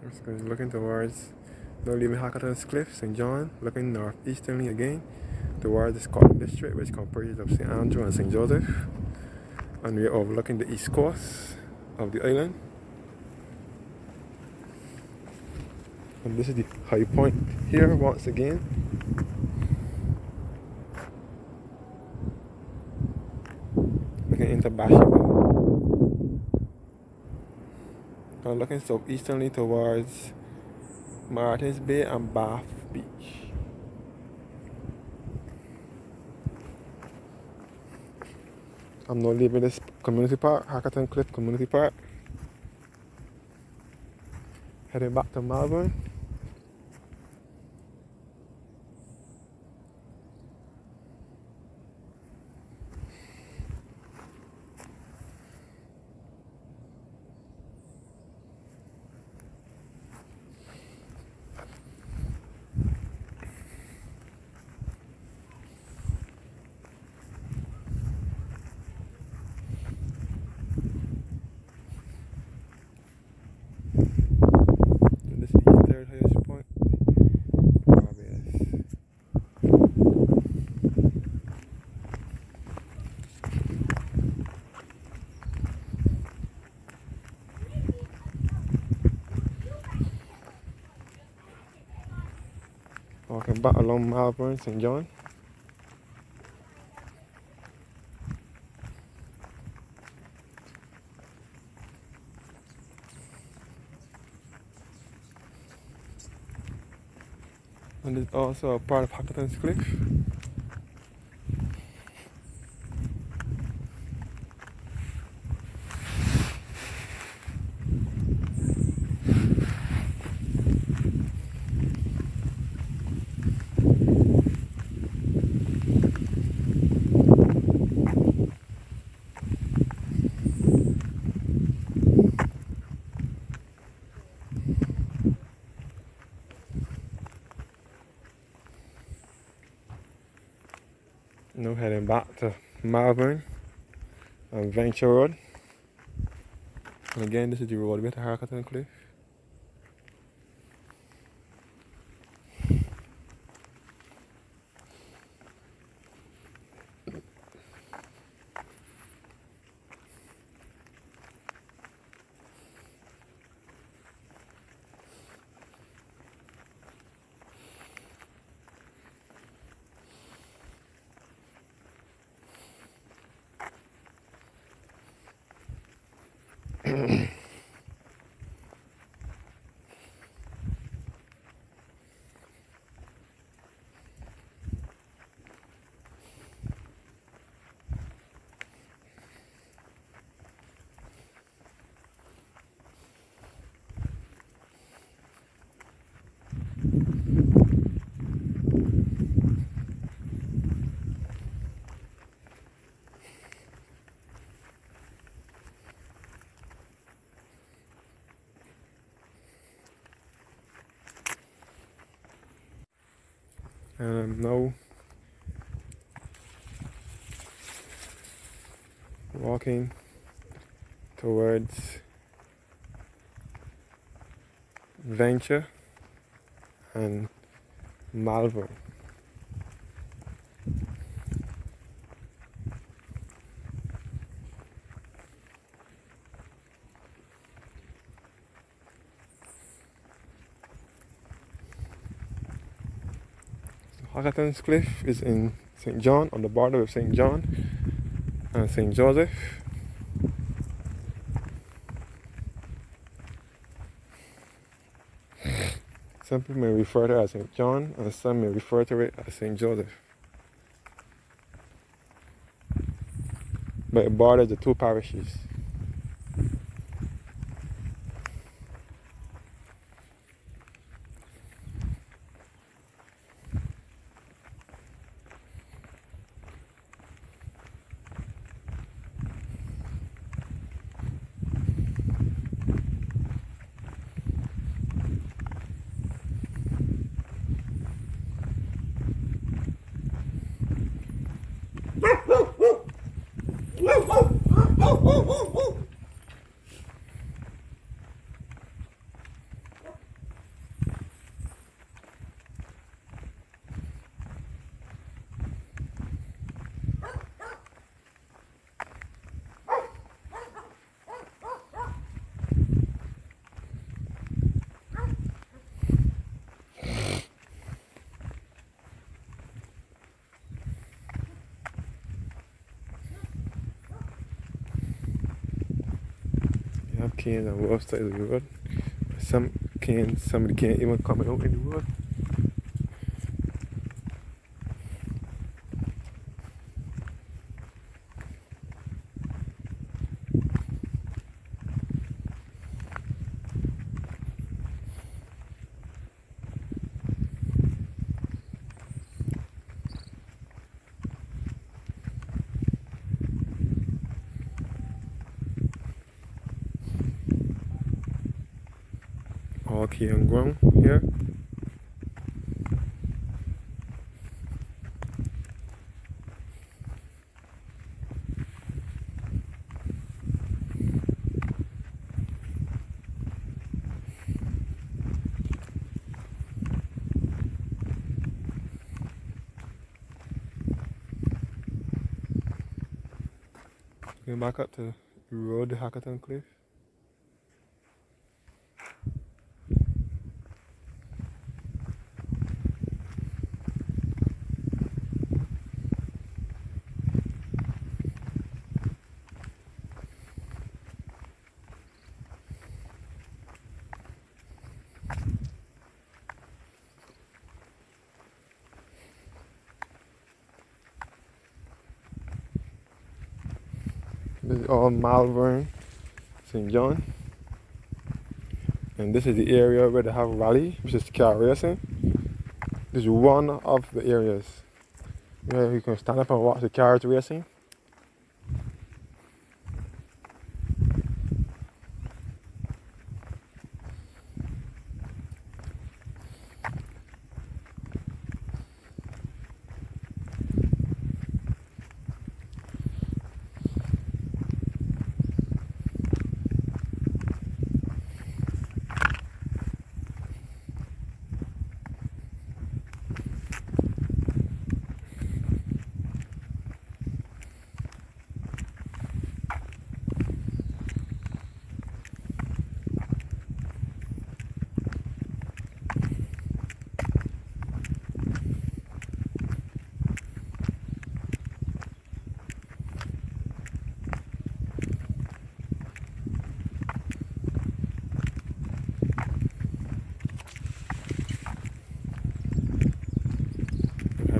So he's looking towards, now leaving Hackleton's Cliff, St. John, looking northeasternly again towards the Scotland District, which comprises of St. Andrew and St. Joseph. And we are overlooking the east coast of the island. And this is the high point here once again. Looking into Bathsheba. I'm looking southeasterly towards Martins Bay and Bath Beach. I'm not leaving this community park, Hackleton Cliff Community Park. Heading back to Malvern. this is the third highest point. Barbados. Back along Malvern, St. John. And it's also a part of Hackleton's Cliff. Now heading back to Malvern on Venture Road. And again, this is the road way to Hackleton Cliff. mm Um, I'm now walking towards Venture and Malvern. Hackleton's Cliff is in St. John, on the border of St. John and St. Joseph. Some people may refer to it as St. John, and some may refer to it as St. Joseph. But it borders the two parishes. woo, woo, woo. Canes on both side of the road. Some canes, somebody can't even come out in the road. Cane ground here. Going back up to road, the Hackleton Cliff. Is all Malvern, St. John. And this is the area where they have rally, which is car racing. This is one of the areas where you can stand up and watch the cars racing.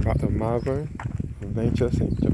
Heading back to Malvern, Adventure St. John.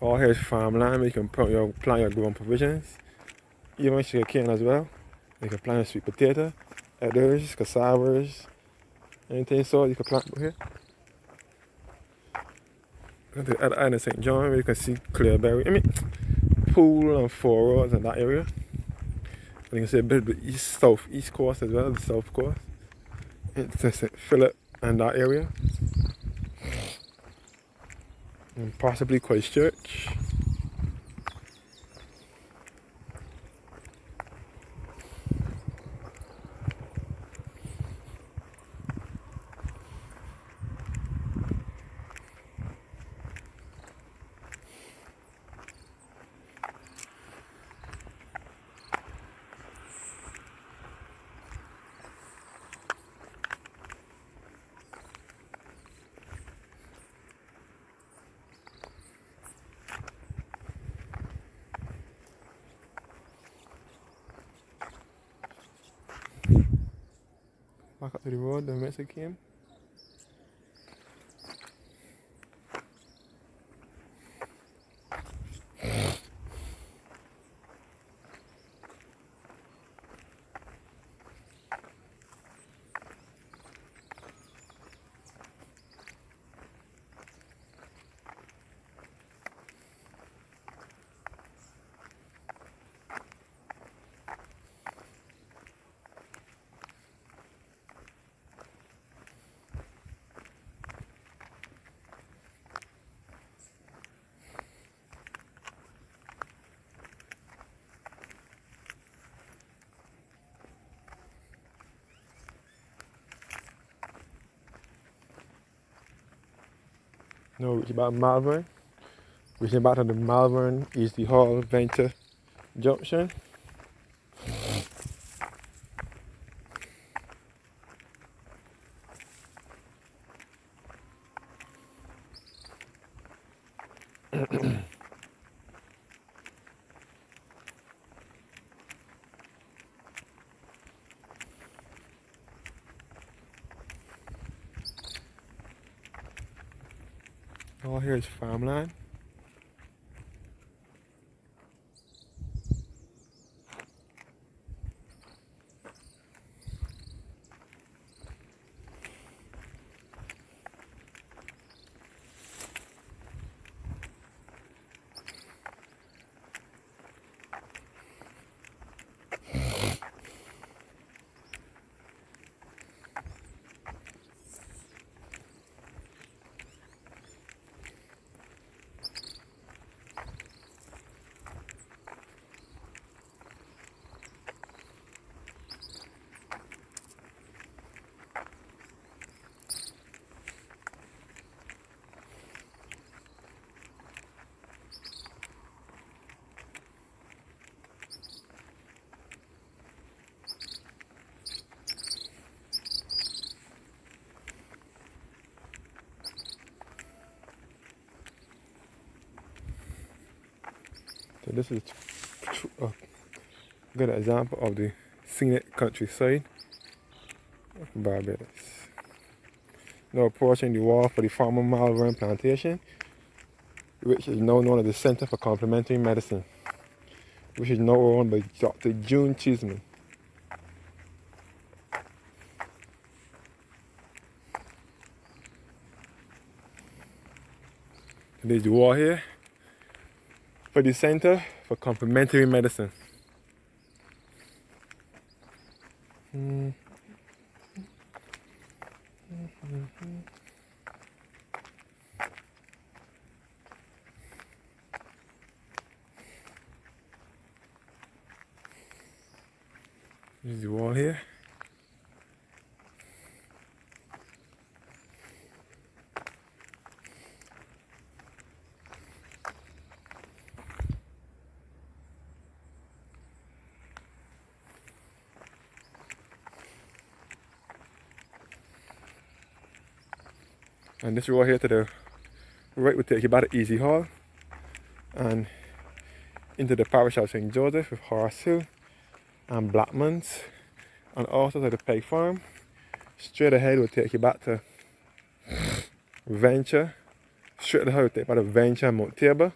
All here is farmland where you can plant your, plant your growing provisions. Even sugar cane as well. You can plant your sweet potato, headers, cassavas, anything so you can plant here. Go to the other end of St. John where you can see Clearberry. I mean, pool and four roads in that area. And you can see a bit of the east, south, east coast as well, the south coast. It's St. Philip and that area and possibly Christchurch. Back up to the road, the it's about Malvern. Reaching back to the Malvern Easy Hall Venture Junction. All here is farmland. So this is oh, a good example of the scenic countryside of Barbados. Now approaching the wall for the former Malvern plantation, which is now known as the Center for Complementary Medicine, which is now owned by Dr. June Cheeseman. There's the wall here for the Center for Complementary Medicine. Mm. The wall here. And this road here to the right will take you by the Easy Hall and into the parish of St. Joseph with Horace Hill and Blackmans and also to the Peg Farm. Straight ahead will take you back to Venture. Straight ahead will take you by the Venture Mount Tabor.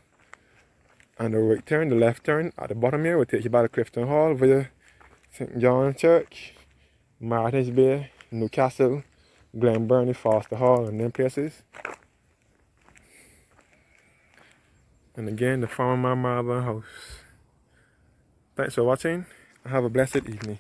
And the right turn, the left turn at the bottom here will take you by the Clifton Hall via St. John Church, Martins Bay, Newcastle, Glen Burnie, Foster Hall, and them places. And again, the Farmer My Marble House. Thanks for watching. Have a blessed evening.